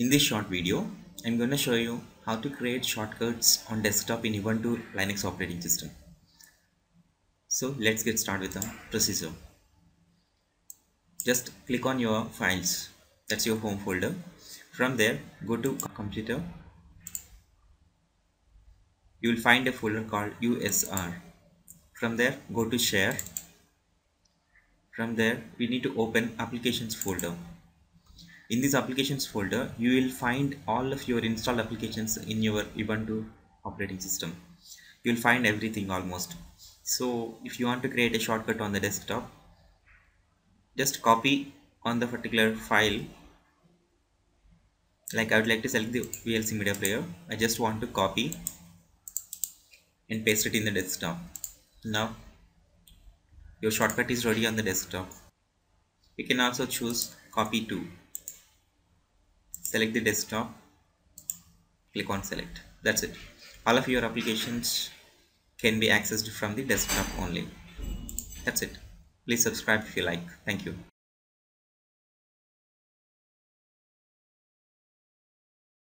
In this short video, I'm going to show you how to create shortcuts on desktop in Ubuntu Linux operating system. So let's get started with the procedure. Just click on your files, that's your home folder. From there, go to computer. You will find a folder called USR. From there, go to share. From there, we need to open applications folder in this applications folder you will find all of your installed applications in your ubuntu operating system. You will find everything almost. So if you want to create a shortcut on the desktop just copy on the particular file. Like I would like to select the VLC media player. I just want to copy and paste it in the desktop. Now your shortcut is ready on the desktop. You can also choose copy to select the desktop click on select. That's it. All of your applications can be accessed from the desktop only. That's it. Please subscribe if you like. Thank you